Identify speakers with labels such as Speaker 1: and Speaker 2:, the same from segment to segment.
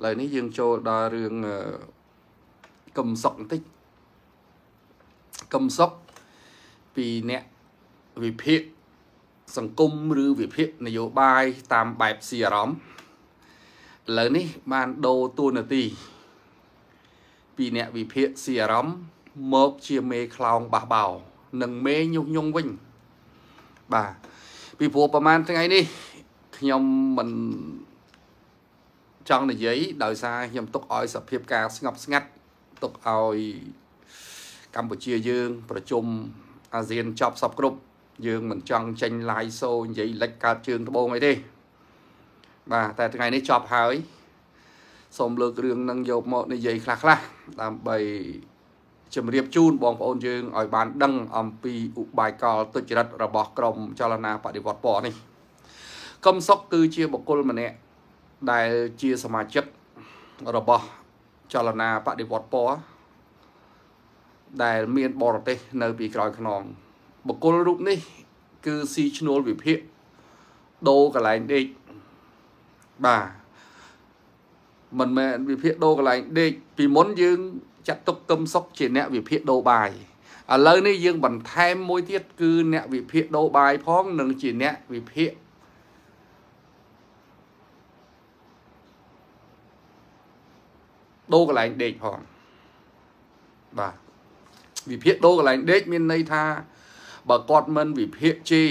Speaker 1: ឥឡូវនេះយើងចូលដល់រឿងកឹមសុកបន្តិចកឹមសុកពីអ្នកវិភាគសង្គមឬវិភាគនយោបាយតាមបែបស៊ីអារម្មណ៍ឥឡូវនេះបានដូរតួនាទីពីអ្នកវិភាគស៊ីអារម្មណ៍មកជាមេខ្លោងបះបោនិងមេញុះញង់វិញបាទពីព្រោះប្រហែលថ្ងៃនេះខ្ញុំមិន ចង់និយាយដោយសារខ្ញុំទុកឲ្យសភាពការស្ងប់ស្ងាត់ទុកឲ្យកម្ពុជាយើង ប្រជុំអាស៊ានចប់សពគ្រប់យើងមិនចង់ចេញ live show និយាយលិចកើតជើងត្បូងអីទេបាទតែថ្ងៃនេះចប់ហើយសូមលើករឿងនឹងយកមកនិយាយខ្លះខ្លះដើម្បីជម្រាបជូនបងប្អូនយើងឲ្យបានដឹងអំពីឧបាយកលទុច្ចរិតរបស់ក្រមចលនាបដិវត្តពណ៌នេះកឹមសុកគឺជាបុគ្គលម្នាក់ ដែលជាសមាជិករបស់ចលនាបដិវត្តពណ៌ដែលមានបរទេសនៅពីក្រោយខ្នងបុគ្គលរូបនេះ គឺស៊ីឈ្នួលវិភាគដូរកន្លែងដេកបាទមិនមែនវិភាគដូរកន្លែងដេកពីមុនយើងចាត់ទុកកឹមសុកជាអ្នកវិភាគដូរបាយឥឡូវនេះយើងបន្ថែមមួយទៀតគឺអ្នកវិភាគដូរបាយផងនិងជាអ្នកវិភាគ ដូរកន្លែងដេកផងបាទវិភាគដូរកន្លែងដេកមានន័យថាបើគាត់មិនវិភាគជេ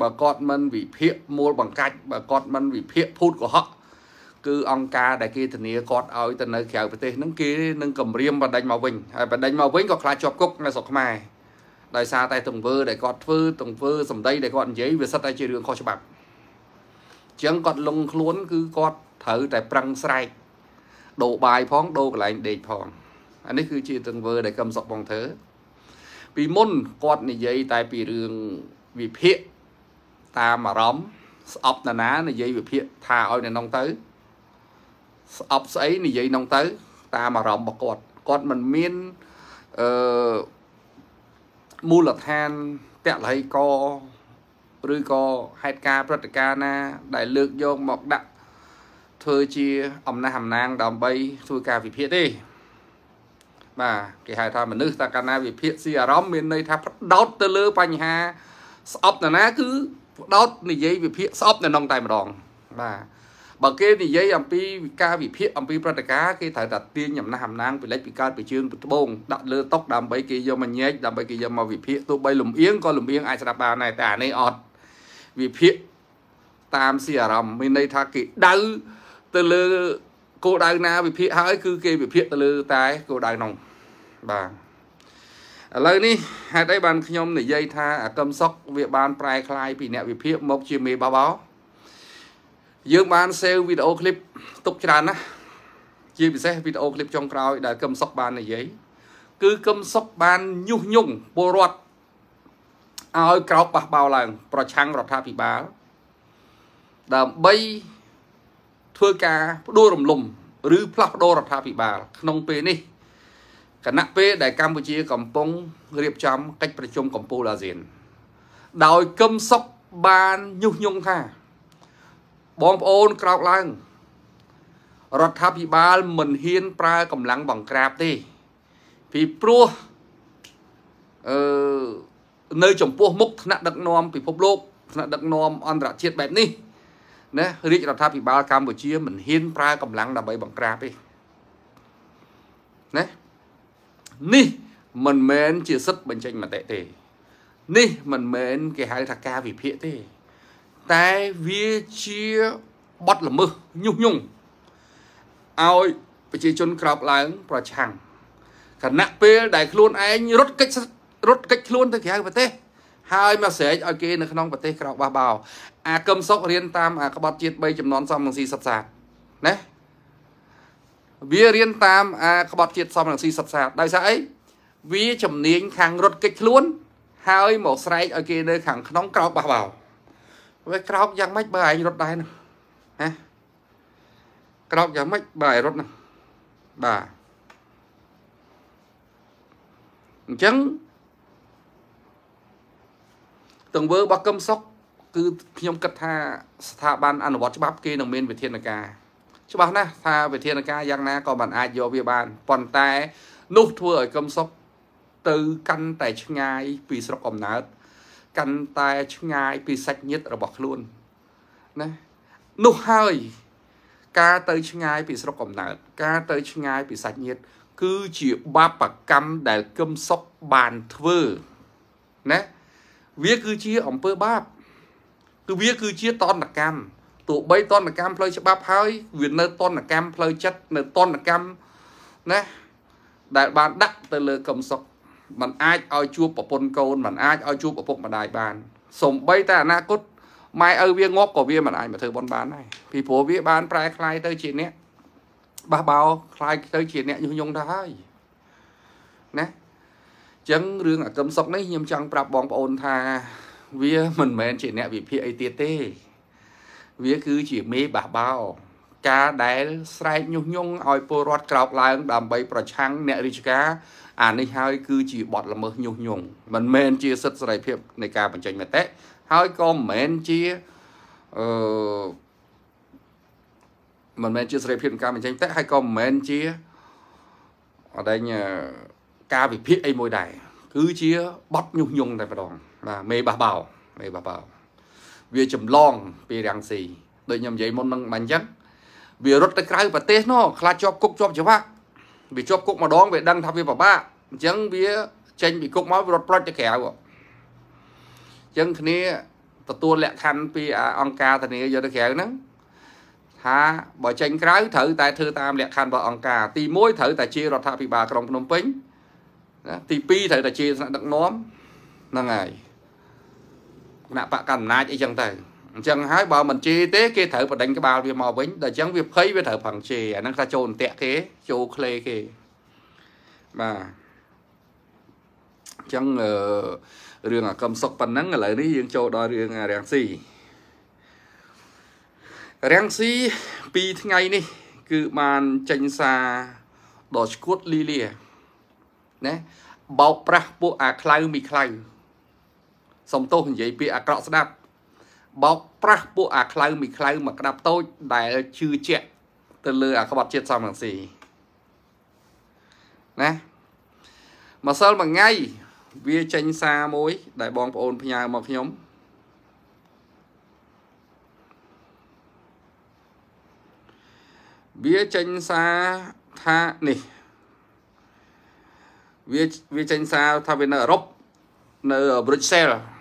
Speaker 1: បើគាត់មិនវិភាគមូលបង្កាច់បើគាត់មិនវិភាគភូតកុហកគឺអង្គការដែលគេធានាគាត់ឲ្យទៅនៅក្រៅប្រទេសហ្នឹងគេនឹងគម្រាមបដិញមកវិញហើយបដិញមកវិញក៏ខ្លាចជាប់គុកនៅស្រុកខ្មែរដោយសារតែទង្វើដែលគាត់ធ្វើទង្វើសម្ដីដែលគាត់និយាយវាសិតតែជារឿងខុសច្បាប់អញ្ចឹងគាត់លងខ្លួនគឺគាត់ត្រូវតែប្រឹងស្រែក ដូរបាយផងដូរកន្លែងដេកផងអានេះគឺជាទង្វើដែលកឹមសុកបងធ្វើពីមុនគាត់និយាយតែពីរឿងវិភាគតាមអារម្មណ៍ស្អប់ណានានិយាយវិភាគថាឲ្យនៅក្នុងទៅ ស្អប់ស្អីនិយាយក្នុងទៅ តាមអារម្មណ៍របស់គាត់គាត់មិនមានអឺមូលដ្ឋានតលហីកឬក៏ហេតុការព្រឹត្តិការណ៍ណាដែលលើកយកមកដាក់ ធ្វើជាអំណះអំណាងដើម្បីធ្វើការវិភាគទេបាទគេហៅថាមនុស្សតកាលណាវិភាគស៊ីអារម្មណ៍មានន័យថាផ្ដោតទៅលើបញ្ហា ស្អប់ណាណា គឺផ្ដោតនិយាយវិភាគស្អប់នៅក្នុងតែម្ដងបាទបើគេនិយាយអំពីការវិភាគអំពីព្រឹត្តិការណ៍គេត្រូវតែទាញអំណះអំណាងពីលិចពីកើតពីជើងពីត្បូងដាក់លើតុដើម្បីគេយកមកញែកដើម្បីគេយកមកវិភាគទោះបីលំអៀងក៏លំអៀងអាចស្ដាប់បានដែរតែអានេះអត់វិភាគតាមស៊ីអារម្មណ៍មានន័យថាគេដៅ ទៅលើគោលដៅណាវិភាគហើយគឺគេវិភាគទៅលើតែគោលដៅនោះបាទឥឡូវនេះហេតុអីបានខ្ញុំនិយាយថាអាកឹមសុកវាបានប្រែคลายពីអ្នកវិភាគមកជាមេបបោយើងបានសេវវីដេអូឃ្លីបទុកច្រើនណាស់ជាពិសេសវីដេអូឃ្លីបចុងក្រោយដែលកឹមសុកបាននិយាយគឺកឹមសុកបានញុះញង់ពលរដ្ឋឲ្យក្រោកបះបោឡើង ប្រឆាំងរដ្ឋាភិបាលដើម្បី ធ្វើការផ្ដួលរំលំឬផ្លាស់ប្ដូររដ្ឋាភិបាល ក្នុងពេលនេះគណៈពេលដែលកម្ពុជាកំពុងរៀបចំកិច្ចប្រជុំកំពូលអាស៊ាន ដោយកឹមសុកបានញុះញង់ថាបងប្អូនក្រោកឡើងរដ្ឋាភិបាលមិនហ៊ានប្រើកម្លាំងបង្ក្រាបទេពីព្រោះអឺនៅចំពោះមុខថ្នាក់ដឹកនាំពិភពលោកថ្នាក់ដឹកនាំអន្តរជាតិបែបនេះ ណារាជរដ្ឋាភិបាលកម្ពុជាមិនហ៊ានប្រើកម្លាំងដើម្បីបង្ក្រាបទេណានេះមិនមែនជាសិទ្ធិបញ្ចេញមតិទេ នេះមិនមែនគេហៅថាការវិភាគទេ តែវាជាបទល្មើសញុះញង់ឲ្យប្រជាជនក្រោកឡើង ប្រឆាំងគណៈពេលដែលខ្លួនឯងរត់កិច្ចរត់កិច្ចខ្លួនទៅក្រៅប្រទេសហើយមកស្រែកឲ្យគេនៅក្នុងប្រទេសក្រៅបះបោ អាកឹមសុករៀនតាមអាក្បត់ជាតិ3ចំនួនសំនឹងស៊ីសិបសាណាវារៀនតាមអាក្បត់ជាតិសំនឹងស៊ីសិបសាដោយសារអីវាជំនាញខាងរត់កិច្ចខ្លួន ហើយមកស្រែកឲ្យគេនៅខាងក្នុងក្រោកបះបោវាក្រោកយ៉ាងម៉េចបើឯងរត់ដែរណាណាក្រោកយ៉ាងម៉េចបើឯងរត់ណាបាទអញ្ចឹងទង្វើរបស់កឹមសុខ គឺខ្ញុំគិតថាស្ថាប័នអនុវត្តច្បាប់គេនឹងមានវិធានការច្បាស់ណាស់ថាវិធានការយ៉ាងណាក៏មិនអាចយកវាបានប៉ុន្តែនោះធ្វើឲ្យកឹមសុខទៅកាន់តែឆ្ងាយពីស្រុកកំណើតកាន់តែឆ្ងាយពីសាច់ញាតិរបស់ខ្លួនណានោះហើយការទៅឆ្ងាយពីស្រុកកំណើត ការទៅឆ្ងាយពីសាច់ញាតិគឺជាបាបកម្មដែលគឹមសុកបានធ្វើណាវាគឺជាអំពើបាប គឺវាគឺជាតនកម្មទោះបីតនកម្មផ្លូវច្បាប់ហើយវានៅតនកម្មផ្លូវចិត្តនៅតនកម្មណាដែលបានដាក់ទៅលើកឹមសុកมันអាចឲ្យជួបប្រពន្ធកូនมันអាចឲ្យជួបឪពុកម្ដាយបានសំបីតែអនាគតម៉ែឪវាងាប់ក៏វាមិនអាចមកធ្វើបន់បានដែរពីព្រោះវាបានប្រែคลายទៅជាអ្នកបះបោคลายទៅជាអ្នកញុះញង់ទៅហើយណាចឹងរឿងអកឹមសុកនេះខ្ញុំចង់ប្រាប់បងប្អូនថា វាមិនមែនជាអ្នកវិភាគអីទៀតទេ វាគឺជាមេបះបោការដែលស្រែកញុះញង់ឲ្យពលរដ្ឋក្រោកឡើង ដើម្បីប្រឆាំងអ្នករាជការអានេះហើយគឺជាបទល្មើសញុះញង់មិនមែនជាសិទ្ធិសេរីភាពនៃការបញ្ចេញមតិហើយក៏មិនមែនជាអឺមិនមែនជាសេរីភាពនៃការបញ្ចេញមតិហើយក៏មិនមែនជាអដែងការវិភាគអីមួយដែរគឺជាបទញុះញង់តែម្ដង បាទមេបះបោមេបះបោវាចម្លងពីរាំងស៊ីដូចខ្ញុំនិយាយមុននឹងបាញ់អញ្ចឹងវារត់ទៅក្រៅប្រទេសនោះខ្លាចជាប់គុកជាប់ច្បាប់វាជាប់គុកម្ដងវាដឹងថាវាពិបាកអញ្ចឹងវាចេញពីគុកមករត់ប្រូចទៅក្រៅអញ្ចឹងគ្នាទទួលលក្ខខណ្ឌពីអង្គការធានាយកទៅក្រៅហ្នឹងថាបើចេញក្រៅត្រូវតែធ្វើតាមលក្ខខណ្ឌរបស់អង្គការទី1ត្រូវតែជារដ្ឋាភិបាលក្រុងភ្នំពេញណាទី2ត្រូវតែជាថ្នាក់ដឹកនាំហ្នឹងហើយ គណៈបកកណ្ដាលអំណាចអីចឹងទៅអញ្ចឹងហើយបើមិនជេរទេគេត្រូវបដិញក្បាលវាមកវិញដល់អញ្ចឹងវាភ័យវាត្រូវផឹងជេរអាហ្នឹងថាចូលអន្ទាក់គេចូលក្លេគេបាទអញ្ចឹងរឿងអាកំសុកប៉ុណ្ណឹងឥឡូវនេះយើងចូលដល់រឿងរាំងស៊ីរាំងស៊ីពីថ្ងៃនេះ គឺបានចេញសារដល់ឈួតលីលាណាបោកប្រាស់ពួកអាខ្លៅមីខ្លៅ សំទោសនិយាយពាក្យអាក្រក់ស្ដាប់បោកប្រាស់ពួកអាខ្លៅមីខ្លៅមកក្តាប់តូចដែលជឿជាក់ទៅលើអាក្បត់ជាតិសំរងស៊ីណាម្សិលមួយថ្ងៃវាចេញសារមួយ ដែលបងប្អូនផ្ញើមកខ្ញុំវាចេញសារថានេះវាវាចេញសារថាវានៅអឺរ៉ុបនៅ Brussels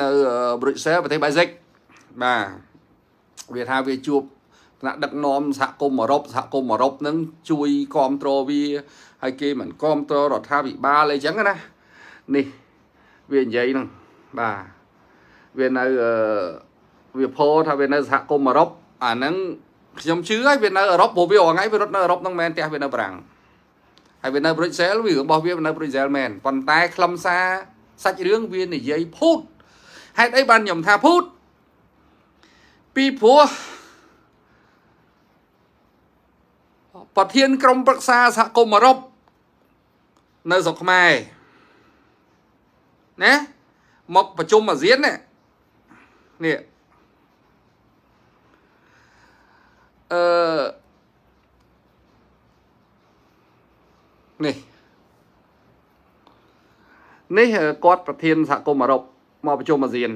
Speaker 1: នៅ Brussels ប្រទេសបែសិកបាទវាថាវាជួបថ្នាក់ដឹកនាំសហគមន៍អឺរ៉ុបសហគមន៍អឺរ៉ុបនឹងជួយគ្រប់គ្រងវាហើយគេមិនគ្រប់គ្រងរដ្ឋាភិបាលអីចឹងណានេះវានិយាយហ្នឹងបាទវានៅវាពោថាវានៅសហគមន៍អឺរ៉ុបអាហ្នឹងខ្ញុំជឿហើយវានៅអឺរ៉ុបព្រោះវារងថ្ងៃវារត់នៅអឺរ៉ុបហ្នឹងមែនផ្ទះវានៅប្រាំងហើយវានៅប្រុចសែលវារបស់វានៅប្រុចសែលមែនប៉ុន្តែខ្លឹមសារសាច់រឿងវានិយាយភូត ហេតុអីបានខ្ញុំថាភូតពីព្រោះប្រធានក្រុមប្រឹក្សាសហគមន៍អឺរ៉ុបនៅស្រុកខ្មែរណាមកប្រជុំអាស៊ាននេះនេះអឺនេះនេះគាត់ប្រធានសហគមន៍អឺរ៉ុប មកប្រជុំអាស៊ាន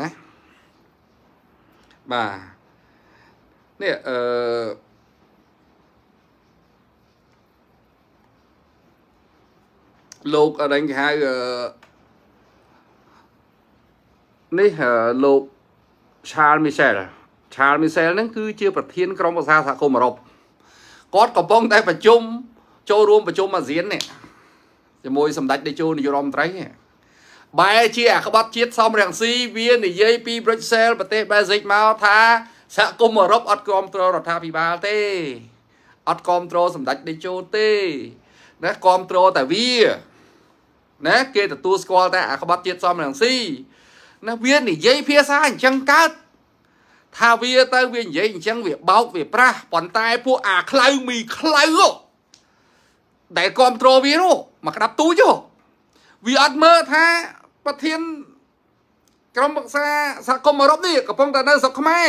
Speaker 1: ណាបាទនេះអឺលោកអរិញគេហៅនេះលោក Charles Michel Charles Michel ហ្នឹងគឺជាប្រធានក្រុមប្រឹក្សាសហគមន៍អឺរ៉ុបគាត់កំពុងតែប្រជុំចូលរួមប្រជុំអាស៊ាននេះជាមួយសម្ដេចតេជោនាយករដ្ឋមន្ត្រី បែរជាអាក្បត់ជាតិសំរងស៊ីវានិយាយពីប្រុចសែលប្រទេសបែសិកមកថាសហគមន៍អឺរ៉ុបអត់គ្រប់គ្រងរដ្ឋាភិបាលទេអត់គ្រប់គ្រងសម្ដេចតេជោទេណាគ្រប់គ្រងតែវាណាគេទទួលស្គាល់តែអាក្បត់ជាតិសំរងស៊ីណាវានិយាយភាសាអញ្ចឹងកើតថាវាទៅវានិយាយអញ្ចឹងវាបោកវាប្រាស់ប៉ុន្តែពួកអាខ្លៅមីខ្លៅដែលគ្រប់គ្រងវានោះមកក្តាប់ទូចវាអត់មើលថា ប្រធានក្រុមប្រឹក្សាសហគមន៍អឺរ៉ុបនេះកំពុងតែនៅស្រុកខ្មែរ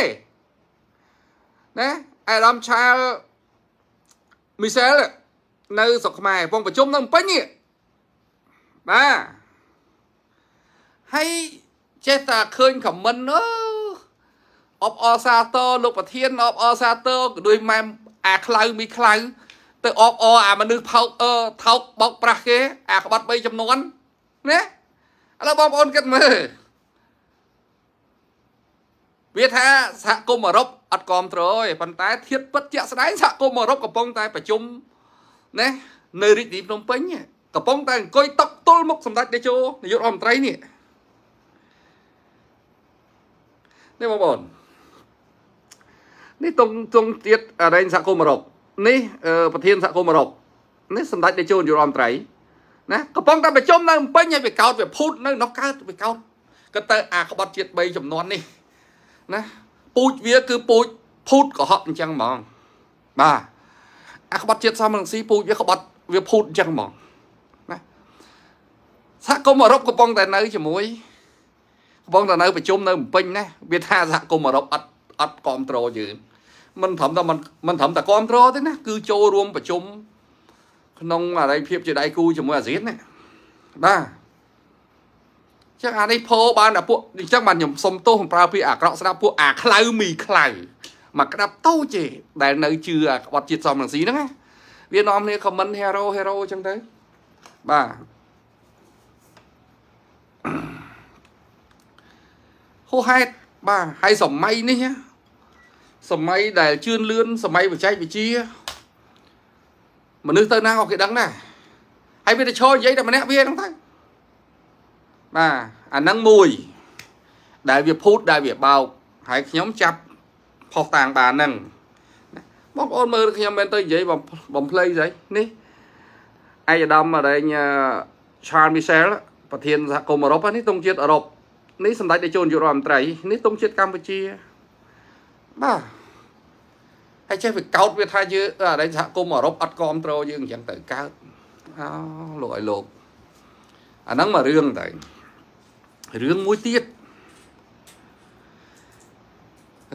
Speaker 1: ណាអាដាមឆាលមីសែលនៅស្រុកខ្មែរកំពុងប្រជុំនៅពេញនេះបាទហើយចេះតែឃើញខមមិនអឺអបអសាទរលោកប្រធានអបអសាទរក៏ដូចម៉ែអាខ្លៅមីខ្លៅទៅអបអអាមនុស្សផោកអឺថោកបោកប្រាស់គេអាក្បត់3ចំនួនណា ឥឡូវបងប្អូនគិតមើលវាថាសហគមន៍អឺរ៉ុបអត់គ្រប់គ្រងទេប៉ុន្តែធៀបពិតជាក់ស្ដែងសហគមន៍អឺរ៉ុបកំពុងតែប្រជុំណានៅរាជធានីភ្នំពេញកំពុងតែអង្គុយតុកទល់មុខសម្ដេចតេជោនាយករដ្ឋមន្ត្រីនេះនេះបងប្អូននេះតុងតុងទៀតអរេងសហគមន៍អឺរ៉ុបនេះប្រធានសហគមន៍អឺរ៉ុបនេះសម្ដេចតេជោនាយករដ្ឋមន្ត្រី ណាកំពុងតែប្រជុំនៅពេញឲ្យវាកោតវាភូតនៅនោះកើតវាកោតក៏ទៅអាក្បត់ជាតិ3ចំនួននេះណាពូជវាគឺពូជភូតកុហកអញ្ចឹងហ្មងបាទអាក្បត់ជាតិសំរងស៊ីពូជវាក្បត់វាភូតអញ្ចឹងហ្មងណាសហគមន៍អឺរ៉ុបកំពុងតែនៅជាមួយកំពុងតែនៅប្រជុំនៅពេញណាវាថាសហគមន៍អឺរ៉ុបអត់អត់គ្រប់គ្រងយើងមិនត្រឹមតែមិនមិនត្រឹមតែគ្រប់គ្រងទេណាគឺចូលរួមប្រជុំ ក្នុងអរិយភាពជាដៃគូជាមួយអាស៊ានណាបាទចឹងអានេះពោបានតែពួកអញ្ចឹងបានខ្ញុំសុំទោសប្រើពាក្យអាក្រក់ស្ដាប់ពួកអាខ្លៅមីខ្លៅមកក្តាប់តូចទេដែលនៅជឿអាក្បត់ជាតិសំរងស៊ីហ្នឹងណាវានាំគ្នាខមមិន hero hero អញ្ចឹងទៅបាទហូហេតុបាទហើយសម័យនេះសម័យដែលជឿនលឿនសម័យបច្ចេកវិទ្យា មនុស្សទៅណាក៏គេដឹងដែរហើយវាទៅឈរនិយាយតែម្នាក់វាហ្នឹងទៅបាទអាហ្នឹងមួយ ដែលវាភូតដែលវាបោកហើយខ្ញុំចាប់ផុសតាងបានហ្នឹងបងប្អូនមើលខ្ញុំមែនទៅនិយាយបំភ្លៃស្អីនេះឯកឧត្តមអរែង Charles Michel ប្រធានសហគមន៍អឺរ៉ុបនេះទងជាតិអឺរ៉ុបនេះសម្ដេចតេជោនាយករដ្ឋមន្ត្រីនេះទងជាតិកម្ពុជាបាទ ហើយចេះវាកោតវាថាយើងអរិយសហគមន៍អឺរ៉ុបអត់គ្រប់គ្រងយើងអញ្ចឹងទៅកើតអូលោកឲ្យលោកអាហ្នឹងមករឿងទៅរឿងមួយទៀត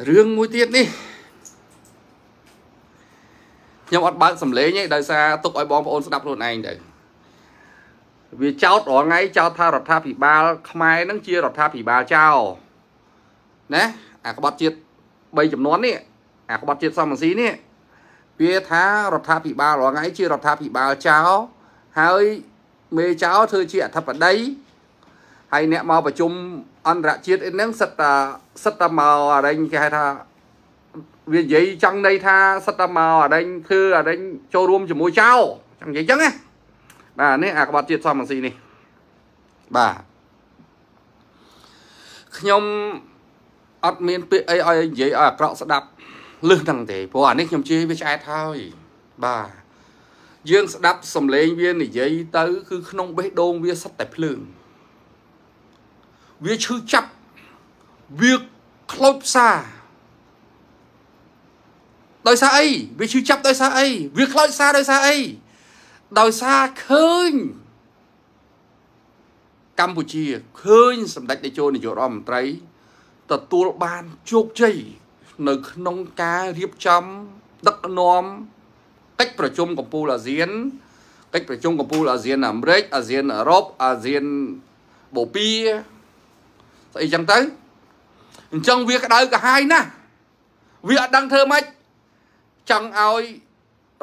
Speaker 1: រឿងមួយទៀតនេះខ្ញុំអត់បើកសំឡេងទេដោយសារទុកឲ្យបងប្អូនស្ដាប់ខ្លួនឯងទៅវាចោតរាល់ថ្ងៃចោតថារដ្ឋាភិបាលខ្មែរនឹងជារដ្ឋាភិបាលចោលណាអាក្បត់ជាតិ3ចំនួននេះ អាក្បត់ជាតិសំរងស៊ីនេះវាថារដ្ឋាភិបាលរាល់ថ្ងៃជារដ្ឋាភិបាលចោលហើយមេចោលធ្វើជាអធិបតីហើយអ្នកមកប្រជុំអន្តរជាតិអីហ្នឹងសិតតាសិតតាមកអរិញគេហៅថាវានិយាយចង់ន័យថាសិតតាមកអរិញគឺអរិញចូលរួមជាមួយចោលចង់និយាយចឹងណាបាទនេះអាក្បត់ជាតិសំរងស៊ីនេះបាទខ្ញុំអត់មានពាក្យអីឲ្យនិយាយឲ្យអាក្រក់ស្ដាប់ លឹះហ្នឹងទេព្រោះអានេះខ្ញុំជឿវាឆ្អែតហើយបាទយើងស្ដាប់សំឡេងវានិយាយទៅ គឺក្នុងបេះដូងវាសិតតែភ្លើងវាឈឺចាប់វាខ្លោចផ្សាដោយសារអីវាឈឺចាប់ដោយសារអីវាខ្លោចផ្សាដោយសារអីដោយសារឃើញកម្ពុជាឃើញសម្ដេចតេជោនាយករដ្ឋមន្ត្រីទទួលបានជោគជ័យ នៅក្នុងការរៀបចំ ដឹកនាំកិច្ចប្រជុំកំពូលអាស៊ានកិច្ចប្រជុំកំពូលអាស៊ានអាមេរិកអាស៊ានអឺរ៉ុបអាស៊ានបូព៌ាស្អីចឹងទៅអញ្ចឹងវាក្តៅក្រហាយណាស់វាអត់ដឹងធ្វើម៉េចចង់ឲ្យ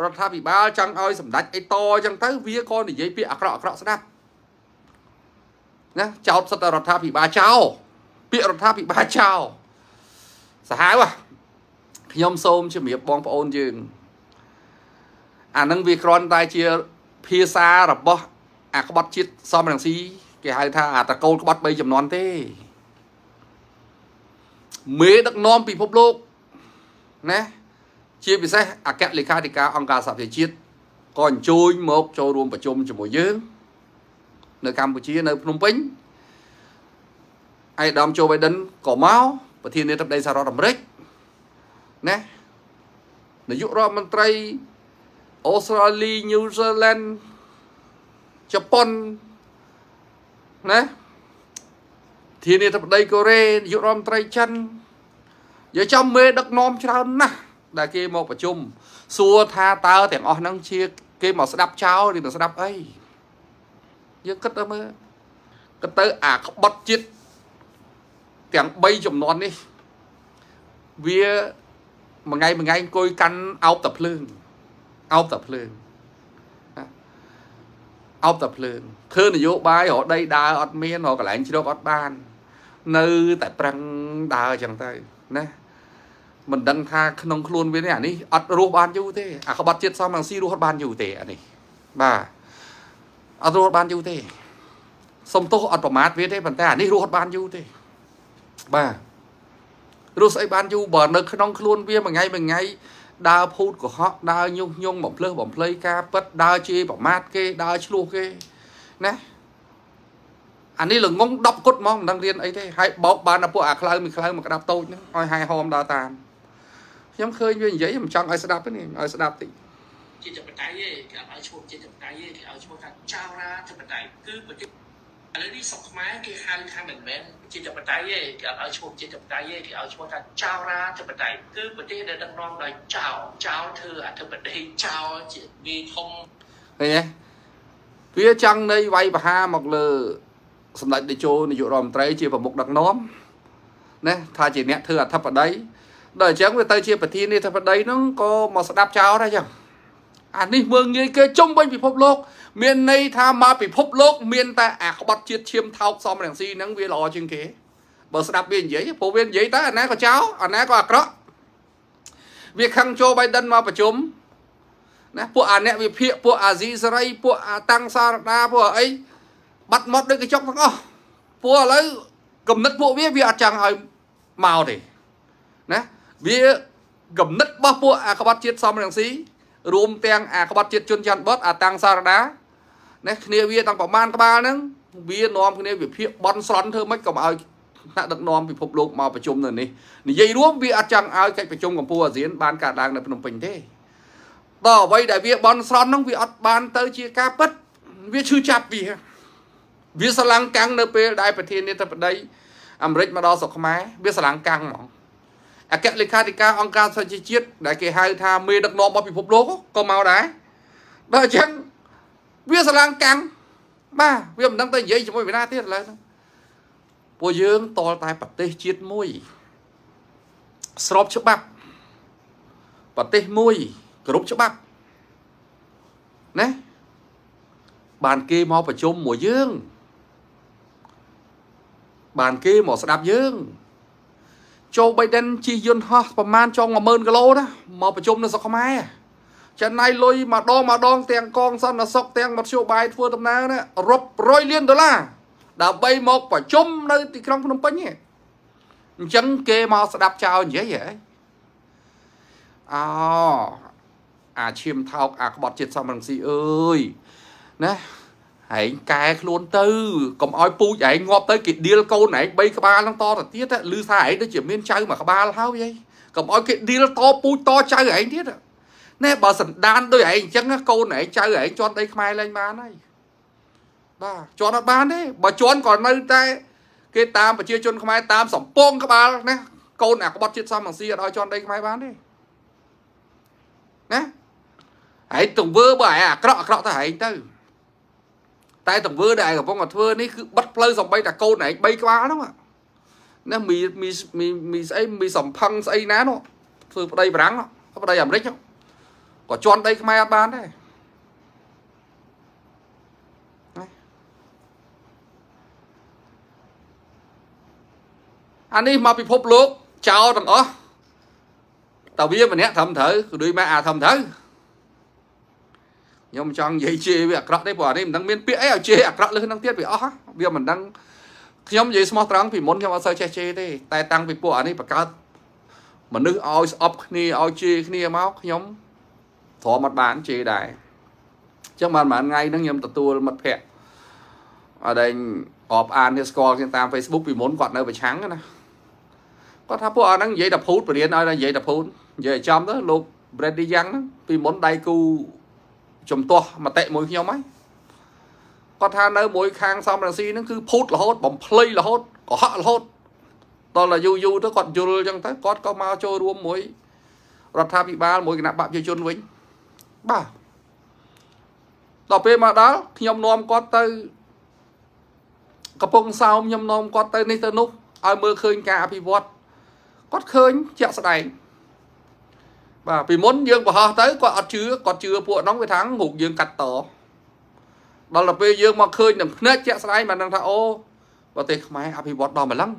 Speaker 1: រដ្ឋាភិបាលចង់ឲ្យសម្ដេចអីតអញ្ចឹងទៅវាក៏និយាយពាក្យអាក្រក់អាក្រក់ស្ដាប់ណាចោតសិទ្ធិរដ្ឋាភិបាលចោលពាក្យរដ្ឋាភិបាលចោលសាហាវ ខ្ញុំសូមជំរាបបងប្អូនយើងអានឹងវាគ្រាន់តែជាភាសារបស់អាក្បត់ជាតិសំរងស៊ីគេហៅថាអាតកូលក្បត់3ចំនួនទេមេដឹកនាំពិភពលោកណាជាពិសេសអគ្គលេខាធិការអង្គការសហប្រជាជាតិក៏អញ្ជើញមកចូលរួមប្រជុំជាមួយយើងនៅកម្ពុជានៅភ្នំពេញឯកឧត្តមโจ Biden ក៏មកប្រធានាធិបតីសហរដ្ឋអាមេរិក ណានាយករដ្ឋមន្ត្រីអូស្ត្រាលីញូហ្សេឡង់ជប៉ុនណាធានាធិបតីកូរ៉េនាយករដ្ឋមន្ត្រីចិនយកចំមេដឹកនាំច្រើនណាស់ដែលគេមកប្រជុំសួរថាតើទាំងអស់ហ្នឹងជាគេមកស្ដាប់ចោលឬមកស្ដាប់អីយើងគិតទៅមើលគិតទៅអាក្បត់ចិត្តទាំង3ចំនួននេះវា មួយថ្ងៃមួយថ្ងៃអង្គុយកាន់អោបតភ្លើងអោបតភ្លើងអោបតភ្លើងធ្វើនយោបាយរកដីដើរអត់មានរកកន្លែងជ្រកអត់បាន នៅតែប្រឹងដើរអញ្ចឹងទៅណាមិនដឹងថាក្នុងខ្លួនវានេះអានេះអត់រស់បានយូរទេអាក្បត់ជាតិសំរងស៊ីរស់អត់បានយូរទេអានេះបាទអត់រស់បានយូរទេសុំទោសអត់ប្រមាថវាទេប៉ុន្តែអានេះរស់អត់បានយូរទេបាទ រស់ស្អីបានយូរបើនៅក្នុងខ្លួនវាមួយថ្ងៃមួយថ្ងៃដើរភូតកុហកដើរញុះញង់បំភ្លើសបំភ្លៃការពិតដើរជេរប្រមាថគេដើរឆ្លោះគេណាអានេះល្ងង10គុតហ្មងមិនដឹងរៀនអីទេហើយបោកបានតែពួកអាខ្លៅមួយខ្លៅមកក្តាប់តូចហ្នឹងឲ្យហាយហោមដើរតាមខ្ញុំឃើញវានិយាយខ្ញុំចង់ឲ្យស្ដាប់ទេឲ្យស្ដាប់តិច
Speaker 2: ជាធិបតេយ្យទេគេឲ្យឈ្មោះជាធិបតេយ្យទេគេឲ្យឈ្មោះថាចៅរាធិបតេយ្យគឺប្រទេស ឥឡូវនេះស្រុកខ្មែរគេហៅថាមិនមែនជាធិបតេយ្យទេគេឲ្យឈ្មោះជាធិបតេយ្យទេគេឲ្យឈ្មោះថាចៅរាធិបតេយ្យគឺប្រទេសដែលដឹកនាំដោយចៅចៅធ្វើអធិបតីចៅជាវាធំ
Speaker 1: ឃើញទេវាចង់នៃវាយបហាមកលើសម្ដេចតេជោនាយករដ្ឋមន្ត្រីជាប្រមុខដឹកនាំណាថាជាអ្នកធ្វើអធិបតីដល់អញ្ចឹងវាទៅជាប្រធានាធិបតីហ្នឹងក៏មកស្ដាប់ចោលដែរអញ្ចឹង អានេះមើងងាយគេជុំវិញពិភពលោក មានន័យថាមកពិភពលោក មានតែអាក្បត់ជាតិឈាមថោកសំរងស៊ីហ្នឹងវាល្អជាងគេបើស្ដាប់វានិយាយព្រោះវានិយាយតែអាណាក៏ចោលអាណាក៏អាក្រក់វាខឹងចូលបៃដិនមកប្រជុំណាពួកអាអ្នកវិភាគពួកអាស៊ីសេរីពួកអាតាំងសារដាពួកអីបាត់មកដូចកញ្ចក់ទាំងអស់ពួកឥឡូវគំនិតពួកវាវាអត់ចង់ឲ្យមកទេណាវាគំនិតរបស់ពួកអាក្បត់ជាតិសំរងស៊ី រួមទាំងអាក្បត់ជាតិជនច័ន្ទបុតអាតាំងសារដាណាគ្នាវាតាំងប្រមាណក្បាលហ្នឹងវានាំគ្នាវិភាគបន់ស្រន់ធ្វើម៉េចកុំឲ្យថ្នាក់ដឹកនាំពិភពលោកមកប្រជុំនៅនេះនិយាយរួមវាអត់ចង់ឲ្យកិច្ចប្រជុំកម្ពុជាអាស៊ានបានកើតឡើងនៅភ្នំពេញទេដល់អ្វីដែលវាបន់ស្រន់ហ្នឹងវាអត់បានទៅជាការពិតវាឈឺចាប់វាវាស្រឡាំងកាំងនៅពេលដែលប្រធានាធិបតីអាមេរិកមកដល់ស្រុកខ្មែរវាស្រឡាំងកាំងហ្មង អគ្គលេខាធិការអង្គការសហជីវជាតិដែលគេហៅថាមេដឹកនាំរបស់ពិភពលោកក៏មកដែរបើអញ្ចឹងវាស្រឡាំងកាំងបាទវាមិនដឹងទៅនិយាយជាមួយវិណាទៀតឥឡូវហ្នឹងពួកយើងតលតែប្រទេសជាតិមួយ ស្របច្បាប់ប្រទេសមួយគ្រប់ច្បាប់ណាបានគេមកប្រជុំមួយយើង បានគេមកស្ដាប់យើង ចូលបៃដិនជិះយន្តហោះប្រមាណចុង10000គីឡូណាមកប្រជុំនៅស្រុកខ្មែរចំណាយលុយម្ដងម្ដងទាំងកងសន្តិសុខទាំងមធ្យោបាយធ្វើដំណើរណារាប់រយលានដុល្លារដើម្បីមកប្រជុំនៅទីក្រុងភ្នំពេញអញ្ចឹងគេមកស្ដាប់ចោលនិយាយហ៎អូអាឈាមថោកអាក្បត់ចិត្តសំរងស៊ីអើយណា ឯងកែខ្លួនទៅកុំឲ្យពូជឯងងាប់ទៅគេឌីលកូនឯង3ក្បាលហ្នឹងតទៅទៀតឮថាឯងដូចជាមានចៅមួយក្បាលហើយហីកុំឲ្យគេឌីលតពូជតចៅឯងទៀតណែបើសណ្ដានដូចឯងអញ្ចឹងកូនឯងចៅឯងជន់ដីខ្មែរលែងបានហើយបាទជន់អត់បានទេបើជន់ក៏នៅតែគេតាមប្រជាជនខ្មែរតាមសំពងក្បាលណាកូនអាក្បត់ជាតិសំអង្ស៊ីអត់ឲ្យជន់ដីខ្មែរបានទេណាឯងទង្វើបើឯងអាក្រក់អាក្រក់ទៅឯងទៅ តែទង្វើដែលឯងកំពុងតែធ្វើនេះគឺបិទផ្លូវសំបីតែកូនឯង3ក្បាលហ្នឹងណាមីមីមីមីស្អីមីសំផឹងស្អីណានោះធ្វើប្តីបារាំងប្តីអាមេរិកក៏ជន់ដីខ្មែរអត់បានដែរអានេះមកពិភពលោកចោលទាំងអស់តើវាម្នាក់ត្រឹមត្រូវគឺដូចម៉ែអាត្រឹមត្រូវ ខ្ញុំចង់និយាយជេរវាអាក្រក់ទេព្រោះអានេះមិនដឹងមានពាក្យអីឲ្យជេរអាក្រក់លើនឹងទៀតវាអស់វាមិនដឹងខ្ញុំនិយាយស្មោះត្រង់ពីមុនខ្ញុំអត់សូវចេះជេរទេតែតាំងពីពួកអានេះបង្កើតមនុស្សឲ្យស្អប់គ្នាឲ្យជេរគ្នាមកខ្ញុំទ្រាំអត់បានជេរដែរអញ្ចឹងបានប្រហែលថ្ងៃហ្នឹងខ្ញុំទទួលមិត្តភ័ក្តិអត់ដែងអបអាននេះស្គាល់ខ្ញុំតាម Facebook ពីមុនគាត់នៅប្រឆាំងណាគាត់ថាពួកអត់ហ្នឹងនិយាយតែភូតបរៀនឲ្យតែនិយាយតែភូតនិយាយឲ្យចំទៅលោក Brady Young ហ្នឹងពីមុនដៃគូ ជំទាស់មតិមួយខ្ញុំហើយគាត់ថានៅមួយខាងសំរងស៊ីហ្នឹងគឺភូតរហូតបំភ្លៃរហូតកុហករហូតដល់តែយូរយូរទៅគាត់យល់អញ្ចឹងទៅគាត់ក៏មកចូលរួមមួយរដ្ឋាភិបាលមួយគណៈបព្វជិជនវិញបាទដល់ពេលមកដល់ខ្ញុំនាំគាត់ទៅកំពង់សោមខ្ញុំនាំគាត់ទៅនេះទៅនោះឲ្យមើលឃើញការអភិវឌ្ឍគាត់ឃើញជាក់ស្ដែង បាទពីមុនយើងបរោះទៅគាត់អត់ជឿគាត់ជឿពួកហ្នឹងវាថាងូកយើងកាត់តដល់ទៅពេលយើងមកឃើញនឹងភ្នែកជាក់ស្ដែងបានដឹងថាអូប្រទេសខ្មែរអភិវឌ្ឍដល់ម្លឹង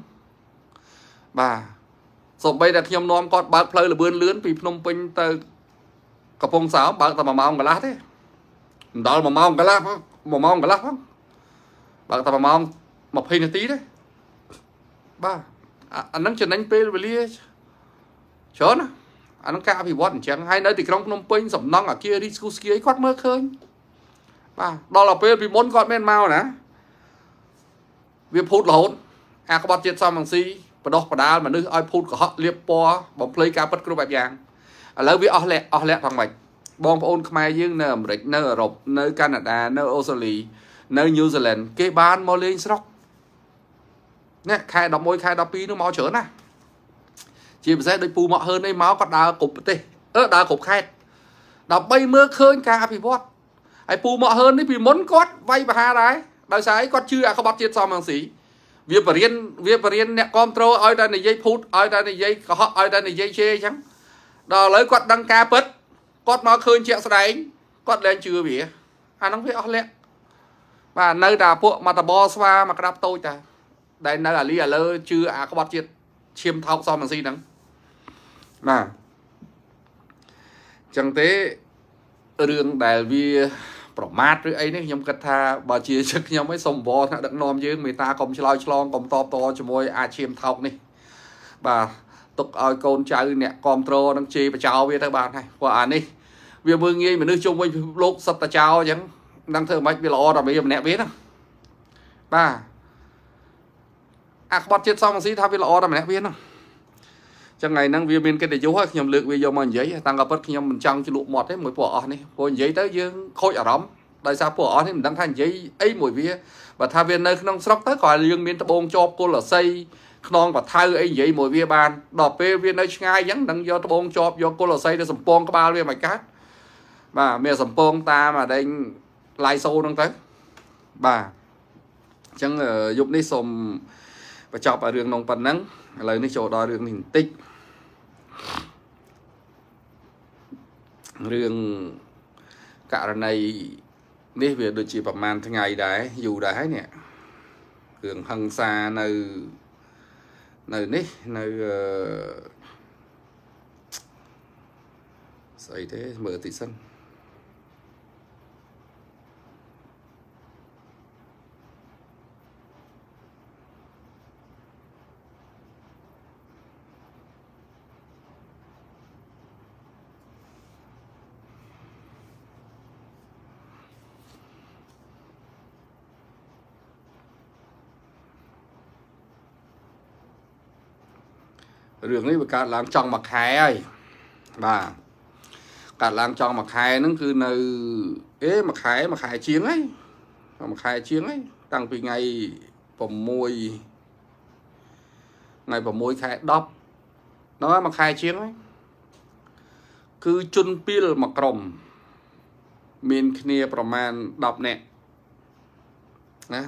Speaker 1: បាទសូម្បីតែខ្ញុំនាំគាត់បើកផ្លូវលបឿនលឿនពីភ្នំពេញទៅកំពង់សោមបើកតែ1ម៉ោងកន្លះទេមិនដល់1ម៉ោងកន្លះ1ម៉ោងកន្លះផងបើកតែ1ម៉ោង20នាទីទេបាទអាហ្នឹងចំណេញពេលវេលាច្រើនណា អាហ្នឹងការអភិវឌ្ឍអញ្ចឹងហើយនៅទីក្រុងភ្នំពេញសំណង់អាគាររីស្គូស្គីគាត់មើលឃើញបាទដល់ទៅពេលពីមុនគាត់មិនមកណាវាភូតរហូតអាក្បត់ជាតិសំអង្ស៊ីបដោះបដាលមនុស្សឲ្យភូតកុហកលៀបពណ៌បំភ្លៃការពិតគ្រប់បែបយ៉ាងឥឡូវវាអស់លក្ខអស់លក្ខផងម៉េចបងប្អូនខ្មែរយើងនៅអាមេរិកនៅអឺរ៉ុបនៅកាណាដានៅអូស្ត្រាលីនៅញូហ្សេឡង់គេបានមកលេងស្រុកនេះខែ11ខែ12នោះមកច្រើនណា ជាពិសេសដូចពូមកហើននេះមកគាត់ដើរគ្រប់ប្រទេសអឺដើរគ្រប់ខេត្តដើម្បីមើលឃើញការអភិវឌ្ឍហើយពូមកហើននេះពីមុនគាត់វាយបហាដែរដោយសារអីគាត់ជឿអាក្បត់ជាតិសមអង្ស៊ីវាបរៀនវាបរៀនអ្នកគ្រប់គ្រងឲ្យតែនិយាយភូតឲ្យតែនិយាយកុហកឲ្យតែនិយាយជេរអញ្ចឹងដល់ឥឡូវគាត់ដឹងការពិតគាត់មកឃើញជាក់ស្ដែងគាត់លែងជឿវាអាហ្នឹងវាអស់លក្ខបាទនៅតែពួកមកតបស្វាមកក្តាប់តូចតាដែលនៅអាលីអាលើជឿអាក្បត់ជាតិឈាមថោកសមអង្ស៊ីហ្នឹង បាទចឹងទេរឿងដែលវាប្រមាថឬអីនេះខ្ញុំគិតថាបើជាជឹកខ្ញុំឯងសូមវល់ថ្នាក់ដឹកនាំយើងមេតាកុំឆ្លើយឆ្លងកុំតបតជាមួយអាឈាមថោកនេះបាទទុកឲ្យកូនចៅអ្នកគ្រប់គ្រងនឹងជេរបចោវាទៅបានហើយព្រោះអានេះវាមើងងាយមនុស្សជុំវិញលោកសត្វតចោអញ្ចឹងនឹងធ្វើមិនវាល្អដល់វាម្នាក់វាណាបាទអាក្បត់ជាតិសំស៊ីថាវាល្អដល់ម្នាក់វាណា ចឹងថ្ងៃហ្នឹងវាមានកិត្តិយសហើយខ្ញុំលើកវាយកមកនិយាយតាំងក៏ពិតខ្ញុំមិនចង់ជ្លក់មាត់ទេមួយពួកអស់នេះព្រោះនិយាយទៅយើងខូចអារម្មណ៍ដោយសារពួកអស់នេះមិនដឹងថានិយាយអីមួយវាបើថាវានៅក្នុងស្រុកទៅក៏យើងមានត្បូងជាប់គុលអស័យខ្នងបថៅអីនិយាយមួយវាបានដល់ពេលវានៅឆ្ងាយអញ្ចឹងនឹងយកត្បូងជាប់យកគុលអស័យទៅសំពងក្បាលវាមិនកាត់បាទមានសំពងតាមអាដែងឡាយសូហ្នឹងទៅបាទអញ្ចឹងយប់នេះសូមបញ្ចប់រឿងនងប៉ុណ្ណឹង ឥឡូវនេះចូលដល់រឿងនេះបន្តិចរឿងករណីនេះវាដូចជាប្រហែលថ្ងៃដែរយូរដែរហើយនេះរឿងហឹង្សានៅនៅនេះនៅស្អីទេមើលតិចសិន រឿងនេះវាកើតឡើងចង់មួយខែហើយបាទកើតឡើងចង់មួយខែហ្នឹងគឺនៅអេមួយខែមួយខែជាងហើយមួយខែជាងហើយតាំងពីថ្ងៃ6ថ្ងៃ6ខែ10ហ្នឹងហើយមួយខែជាងហើយគឺជនពីលមួយក្រុម មានគ្នាប្រមាណ10នាក់ណា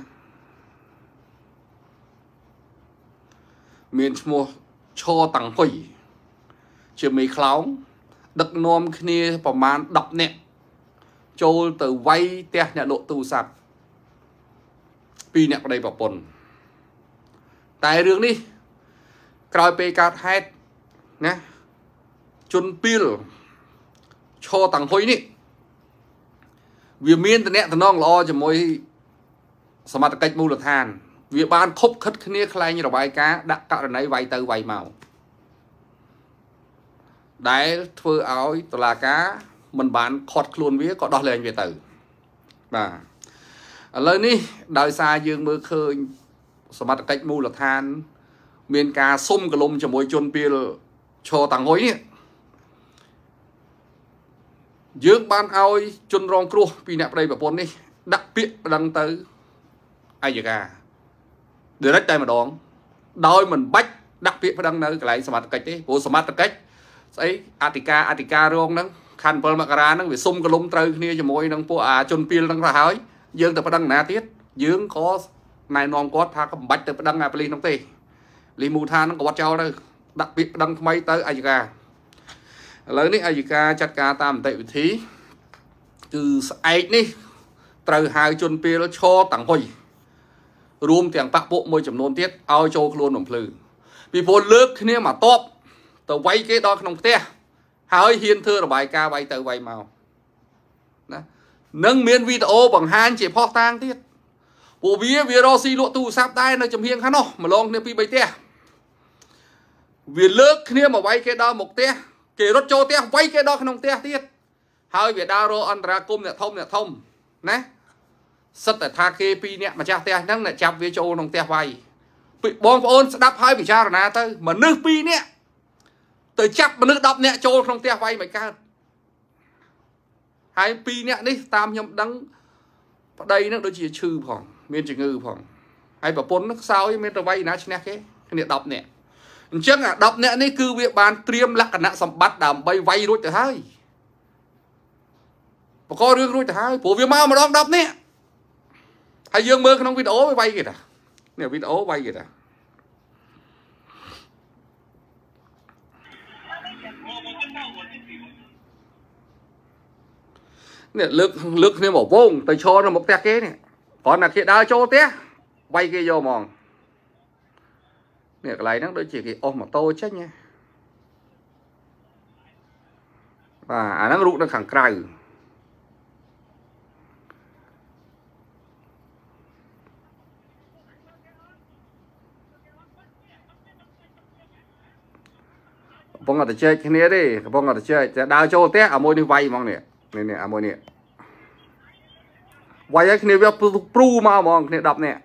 Speaker 1: មានឈ្មោះ ឈរតាំងហ៊ុយជាមេខ្លោង ដឹកនាំគ្នាប្រមាណ10នាក់ចូលទៅវាយផ្ទះអ្នកលក់ទូរស័ព្ទពីរអ្នកប្តីប្រពន្ធតែរឿងនេះ ក្រោយពេលកើតហេតុណាជនពីលឈរតាំងហ៊ុយនេះវាមានតំណែងតំណងល្អជាមួយសមត្ថកិច្ចមូលដ្ឋាន វាបានខົບខិតគ្នាខ្លែងរបាយការណ៍ដាក់ករណីវាយទៅវាយមកដែលធ្វើឲ្យតឡាការមិនបានខាត់ខ្លួនវាក៏ដោះលែងវាទៅបាទឥឡូវនេះដោយសារយើងមើលឃើញសមត្ថកិច្ចមូលដ្ឋាន មានការសុំកលុំជាមួយជនពីលឈរតាំងហុយនេះយើងបានឲ្យជនរងគ្រោះពីអ្នកប្តីប្រពន្ធនេះដាក់ពាក្យប្តឹងទៅអัยការ direct តែម្ដង ដោយមិនបាច់ដាក់ពាក្យប្តឹងនៅកន្លែងសមត្ថកិច្ចទេព្រោះសមត្ថកិច្ចស្អីអធិការអធិការរងហ្នឹងខណ្ឌ7មករាហ្នឹងវាសុំកលុំត្រូវគ្នាជាមួយនឹងពួកអាជនពីលហ្នឹងទៅហើយយើងទៅប្តឹងណាទៀតយើងក៏ណែនាំគាត់ថាកំបាច់ទៅប្តឹងអាប៉ូលីសហ្នឹងទេលីមូថាហ្នឹងគាត់ចោលទៅដាក់ពាក្យប្តឹងថ្មីទៅអัยការឥឡូវនេះអัยការចាត់ការតាមនីតិវិធីគឺស្អែកនេះត្រូវហៅជនពីលឈរតាំងហុយ រួមទាំងបពពួកមួយចំនួនទៀតឲ្យចូលខ្លួនរំភ្លឺពីព្រោះលើកគ្នាមកតបទៅវាយគេដល់ក្នុងផ្ទះហើយហ៊ានធ្វើរបាយការណ៍វាយទៅវាយមកណានឹងមានវីដេអូបង្ហាញជាផុសតាងទៀតពួកវាវារកស៊ីលក់ទូរស័ព្ទដែរនៅចំហៀងខាងនោះម្លងគ្នាពី3ផ្ទះវាលើកគ្នាមកវាយគេដល់មុខផ្ទះគេរត់ចូលផ្ទះវាយគេដល់ក្នុងផ្ទះទៀតហើយវាដើររកអន្តរាគមអ្នកធំអ្នកធំណា សិតតែថាគេពីរអ្នកម្ចាស់ផ្ទះហ្នឹងអ្នកចាប់វាចូលក្នុងផ្ទះវាយបងប្អូនស្ដាប់ហើយពិចារណាទៅមនុស្សពីរនាក់ទៅចាប់មនុស្ស10នាក់ចូលក្នុងផ្ទះវាយមិនកើតហើយពីរនាក់នេះតាមខ្ញុំដឹងប្តីនឹងដូចជាឈឺផង មានជំងឺផងហើយប្រពន្ធនឹងខ្សោយមានទៅវាយណាឈ្នះគេគ្នា10នាក់អញ្ចឹងអា10នាក់នេះគឺវាបានត្រៀមលក្ខណៈសម្បត្តិដើម្បីវាយរួចទៅហើយបករឿងរួចទៅហើយព្រោះវាមកម្ដង10នាក់ ហើយយើងមើលក្នុងវីដេអូវាវាយគេតានេះវីដេអូវាយគេតានេះលើកលើកគ្នាមកវងទៅឈរនៅមុខផ្ទះគេនេះគ្រាន់តែគេដើរចូលផ្ទះវាយគេយកហ្មងនេះកន្លែងហ្នឹងដូចជាគេអស់ម៉ូតូចេញណាបាទអាហ្នឹងរូបនៅខាងក្រៅ ងតែជែកគ្នាទេកំពុងតែជែកតែដើរចូលផ្ទះអាមួយនេះវាយហ្មងនេះនេះនេះអាមួយនេះវាយឲ្យគ្នាវាព្រូមកហ្មងគ្នា10នាក់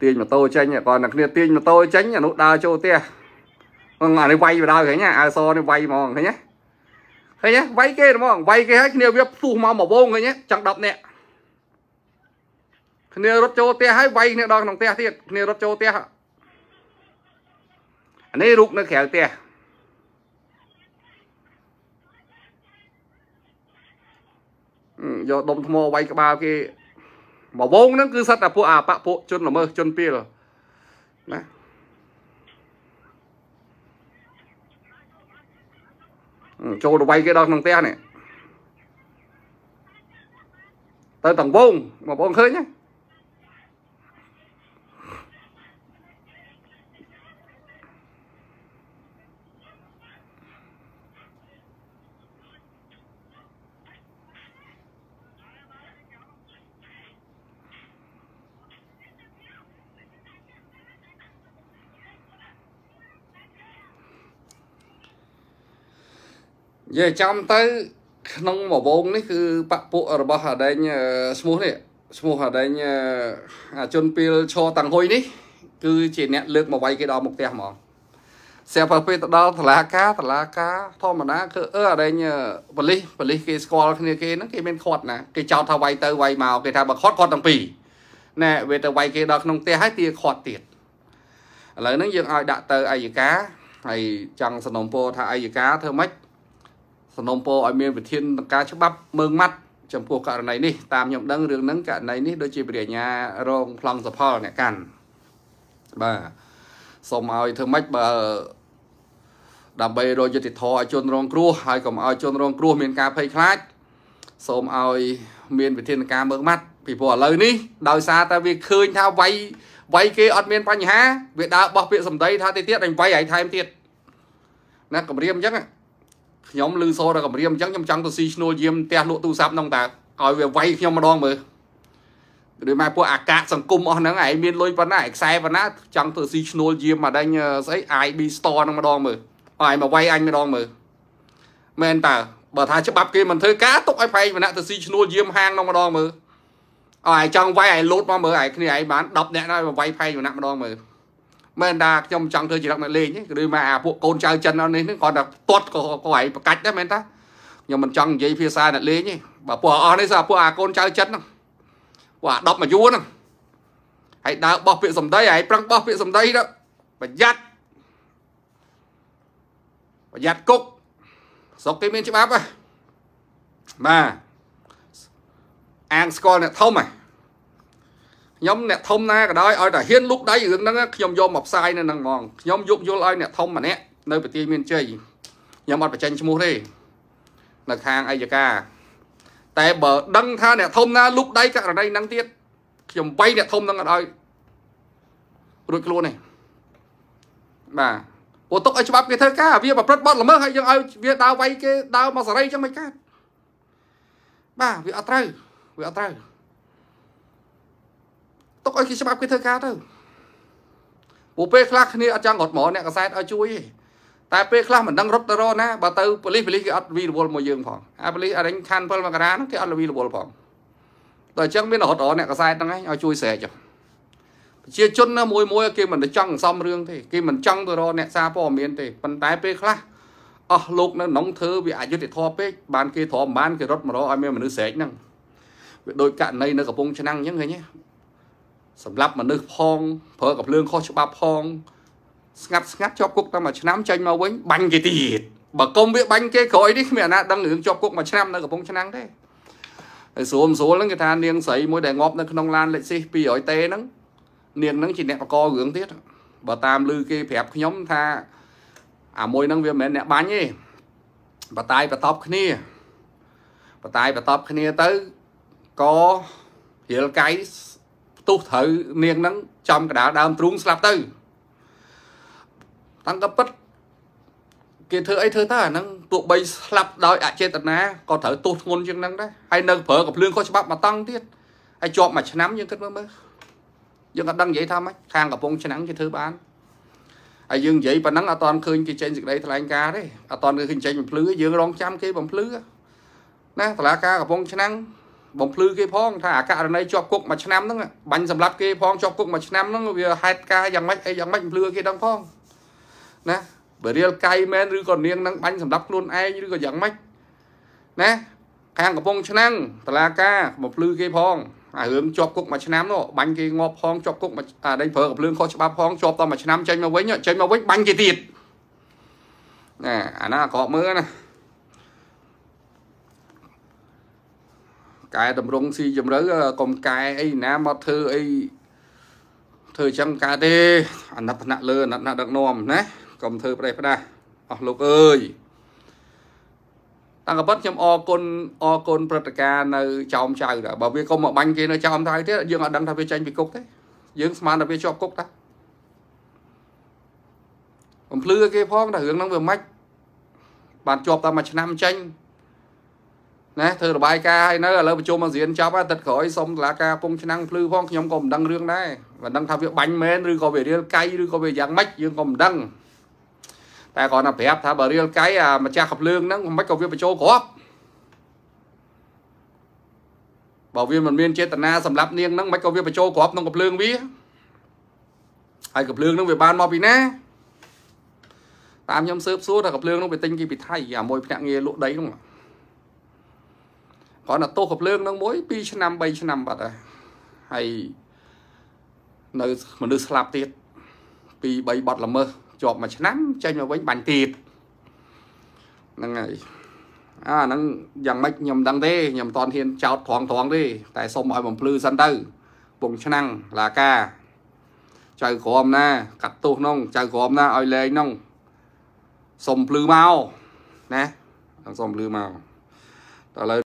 Speaker 1: ទាញម៉ូតូចេញគាត់តែគ្នាទាញម៉ូតូចេញអានោះដើរចូលផ្ទះអានេះវាយបដៅឃើញអាសនេះវាយហ្មងឃើញទេឃើញទេវាយគេហ្មងវាយគេឲ្យគ្នាវាផ្ទុះមកមកវងឃើញទេចង់10នាក់ គ្នារត់ចូលផ្ទះហើយវាយគ្នាដល់ក្នុងផ្ទះទៀតគ្នារត់ចូលផ្ទះអានេះរូបនៅក្រៅផ្ទះយកដុំថ្មវាយក្បាលគេមកវងហ្នឹងគឺសិតតែពួកអាបពពួកជនល្មើសជនពីលណាចូលទៅវាយគេដល់ក្នុងផ្ទះនេះទៅតង្វងបងប្អូនឃើញទេ និយាយចំទៅក្នុងមួយវងនេះគឺបពពួករបស់អាដែងឈ្មោះនេះឈ្មោះអាដែងអាជនពីលឈរតាំងហុយនេះ គឺជាអ្នកលើកមកវាយគេដល់មុខផ្ទះហ្មងស្រាប់ពេលទៅដល់តឡាការតឡាការធម្មតាគឺអឺអាដែងប៉លិសប៉លិសគេស្គាល់គ្នាគេហ្នឹងគេមានខាត់ណាគេចោទថាវាយទៅវាយមកគេថាបើខាត់គាត់ទាំងពីរណែវាទៅវាយគេដល់ក្នុងផ្ទះហើយទាខាត់ទៀតឥឡូវហ្នឹងយើងឲ្យដាក់ទៅអัยការហើយចង់សំណុំពរថាអัยការធ្វើម៉េច សំណុំពរឲ្យមានវិធានការច្បាប់មើងម៉ាត់ចំពោះករណីនេះតាមខ្ញុំដឹងរឿងហ្នឹងករណីនេះដូចជាបរិញ្ញារងប្លង់សផលអ្នកកាន់បាទសូមឲ្យធ្វើម៉េចបើដើម្បីរយុទ្ធធរឲ្យជនរងគ្រោះហើយកុំឲ្យជនរងគ្រោះមានការភ័យខ្លាចសូមឲ្យមានវិធានការមើងម៉ាត់ពីព្រោះឥឡូវនេះដោយសារតែវាឃើញថាវាយវាយគេអត់មានបញ្ហា វាដើរបោះពាក្យសម្ដីថាទៅទៀតអញវាយឲ្យថែមទៀតណាកម្រាមអញ្ចឹង ខ្ញុំលឺសូរដល់កម្រាមអញ្ចឹងខ្ញុំចង់ទៅស៊ីឈ្នួលយាមផ្ទះលក់ទូរស័ព្ទហ្នឹងតើឲ្យវាវាយខ្ញុំម្ដងមើលឬមកពួកអាកាសសង្គមអស់ហ្នឹងឯងមានលុយប៉ុណ្ណាឯខ្សែប៉ុណ្ណាចង់ទៅស៊ីឈ្នួលយាមមកដេញស្អី IB store ហ្នឹងម្ដងមើលឲ្យមកវាយអញម្ដងមើលមែនតើបើថាច្បាប់គេមិនធ្វើការទុកឲ្យប្រែងវណ្ណៈទៅស៊ីឈ្នួលយាមហាងនោះម្ដងមើលឲ្យចង់វាយឲ្យលូតមកមើលឲ្យគ្នាឯងបាន10នាក់ហើយវាយផែងវណ្ណៈម្ដងមើល មែនតាខ្ញុំចង់ធ្វើជារកអ្នកលេងឬមកអាពួកកូនចៅចិននេះហ្នឹងគាត់តែទាត់ក៏ក៏ឯងប្រកាច់ដែរមែនតាខ្ញុំមិនចង់និយាយភាសាអ្នកលេងទេបើពួកអស់នេះសាពួកអាកូនចៅចិនហ្នឹងពួកអា10មួយយួនហ្នឹងហើយដើរបោះពាក្យសម្ដីហើយប្រឹងបោះពាក្យសម្ដីទៅប្រយ័ត្នប្រយ័ត្នគុកស្រុកគេមានច្បាប់ហ៎បាទអាងស្គាល់អ្នកធំហ៎ ខ្ញុំអ្នកធំណាក៏ដោយឲ្យតែហ៊ានលុកដៃរឿងហ្នឹងខ្ញុំយកមកផ្សាយនៅហ្នឹងហ្មងខ្ញុំយកយល់ឲ្យអ្នកធំម្នាក់នៅប្រទេសមានជ័យខ្ញុំអត់បញ្ចេញឈ្មោះទេនៅខាងអัยការតែបើដឹងថាអ្នកធំណាលុកដៃករណីហ្នឹងទៀតខ្ញុំបៃអ្នកធំហ្នឹងអត់ឲ្យរួចខ្លួនទេបាទព្រោះទុកឲ្យច្បាប់គេធ្វើការវាប្រព្រឹត្តបទល្មើសហើយយើងឲ្យវាដើរវាយគេដើរមកសេរីចឹងមិនកើតបាទវាអត់ត្រូវវាអត់ត្រូវ ទុកឲ្យគេច្បាប់គេធ្វើការទៅព្រោះពេលខ្លះគ្នាអត់ចង់រត់មកអ្នកកសែតឲ្យជួយទេតែពេលខ្លះមិនដឹងរត់ទៅរកណាបើទៅប៉ូលីសប៉ូលីសគេអត់វីរវល់មកយើងផងអាប៉ូលីសអរិញខណ្ឌ7មករាហ្នឹងគេអត់វីរវល់ផងតែអញ្ចឹងមានរត់រកអ្នកកសែតហ្នឹងឯងឲ្យជួយស្រែកចុះប្រជាជនណាមួយមួយគេមិនចង់សំរឿងទេគេមិនចង់ទៅរកអ្នកសារព័ត៌មានទេប៉ុន្តែពេលខ្លះអស់លោកនៅក្នុងធ្វើវាអយុត្តិធម៌ពេកបានគេទ្រាំបានគេរត់មករកឲ្យមានមនុស្សស្រែកហ្នឹងវាដូចករណីនៅកំពង់ឆ្នាំងអញ្ចឹងឃើញទេ សម្រាប់មនុស្សផងប្រើកំភ្លើងខុសច្បាប់ផង ស្ងាត់ស្ងាត់ជាប់គុកតែមួយឆ្នាំចេញមកវិញបាញ់គេទៀតបើកុំវាបាញ់គេក្រោយនេះគ្មានអាណាដឹងរឿងជាប់គុកមួយឆ្នាំនៅកំពង់ឆ្នាំងទេហើយស្រួលស្រួលហ្នឹងគេថានាងស្រីមួយដែលងាប់នៅក្នុងឡានលេខស៊ី200តេហ្នឹងនាងហ្នឹងជាអ្នកបករឿងទៀតបើតាមឮគេប្រាប់ខ្ញុំថាអាមួយហ្នឹងវាមិនមែនអ្នកបាញ់ទេបតាយបតបគ្នាបតាយបតបគ្នាទៅក៏រៀលកៃផ្ទុះត្រូវនាងហ្នឹងចំកដាលដើមទ្រូងស្លាប់ទៅតាំងក៏ពិតគេធ្វើអីធ្វើទៅអាហ្នឹងទោះបីស្លាប់ដោយអចេតនាក៏ត្រូវទោសធ្ងន់ជាងហ្នឹងដែរហើយនៅប្រើកំភ្លើងខុសច្បាប់មកតង់ទៀតហើយជាប់មួយឆ្នាំយើងគិតមើលមើលយើងអត់ដឹងនិយាយថាម៉េចខាងកំពង់ឆ្នាំងគេធ្វើបានហើយយើងនិយាយប៉ុណ្ណឹងអត់តាន់ឃើញគេចេញសេចក្តីថ្លែងការណ៍ទេអត់តាន់ឃើញចេញបំភ្លឺយើងរងចាំគេបំភ្លឺណាតឡាការកំពង់ឆ្នាំង បំភ្លឺគេផងថាអាករណីជាប់គុកមួយឆ្នាំហ្នឹងបាញ់សម្លាប់គេផងជាប់គុកមួយឆ្នាំហ្នឹងវាហេតុការយ៉ាងម៉េចអីយ៉ាងម៉េចបំភ្លឺគេដឹងផងណាបើរៀលកៃមែនឬក៏នាងនឹងបាញ់សម្លាប់ខ្លួនឯងឬក៏យ៉ាងម៉េចណាខាងកំពង់ឆ្នាំងតឡាការបំភ្លឺគេផងអារឿងជាប់គុកមួយឆ្នាំនោះបាញ់គេងាប់ផងជាប់គុកអាដេញប្រើកំភ្លើងខុសច្បាប់ផងជាប់តមួយឆ្នាំចេញមកវិញចេញមកវិញបាញ់គេទៀតណាអាណាអាក្រក់មើលណា កែតម្រង់ស៊ីជម្រៅកុំកែអីណាមកធ្វើអីធ្វើអញ្ចឹងកើតទេអាណិតថ្នាក់លើអាណិតណាដឹកនាំណាកុំធ្វើប្រេះផ្ដាស់អស់លោកអើយតាំងកប៉ិតខ្ញុំអរគុណអរគុណព្រឹត្តិការណ៍នៅចោមចៅដែរបើវាកុំមកបាញ់គេនៅចោមថៃទៀតយើងអត់ដឹងថាវាចេញពីគុកទេយើងស្មានថាវាជាប់គុកតាបំភ្លឺគេផងតែរឿងហ្នឹងវាមិនបានជាប់តែមួយឆ្នាំចេញ ណាធ្វើរបាយការណ៍ឲ្យនៅឥឡូវប្រជុំអាស៊ានចប់ទឹកក្រោយសុំតឡាការពងឆ្នាំងភ្លឺផងខ្ញុំក៏មិនដឹងរឿងដែរមិនដឹងថាវាបាញ់មែនឬក៏វារៀលកៃឬក៏វាយ៉ាងម៉េចយើងក៏មិនដឹងតែគាត់ថាប្រាប់ថាបើរៀលកៃអាម្ចាស់កភ្លើងហ្នឹងមិនក៏វាបញ្ចូលគ្រាប់បើវាមិនមានចេតនាសម្រាប់នាងហ្នឹងមិនក៏វាបញ្ចូលគ្រាប់ក្នុងកភ្លើងវាហើយកភ្លើងហ្នឹងវាបានមកពីណាតាមខ្ញុំស៊ើបសួរថាកភ្លើងហ្នឹងវាទិញគេពីថៃអាមួយភ្នាក់ងារលក់ដីហ្នឹង គាត់ណាទោសកភ្លើងហ្នឹងមួយ2ឆ្នាំ3ឆ្នាំបាត់ហើយហើយនៅមនុស្សស្លាប់ទៀតពី3បាត់ល្មើសជាប់មួយឆ្នាំចេញមកវិញបាញ់ទៀតហ្នឹងហើយអាហ្នឹងយ៉ាងម៉េចខ្ញុំមិនដឹងទេខ្ញុំមិនតន់ហ៊ានចោតត្រង់ត្រង់ទេតែសុំឲ្យបំភ្លឺសិនទៅពងឆ្នាំងឡាកាចៅក្រមណាកាត់ទោសនោះចៅក្រមណាឲ្យលែងនោះសុំភ្លឺមកណាសុំភ្លឺមកតើឥឡូវ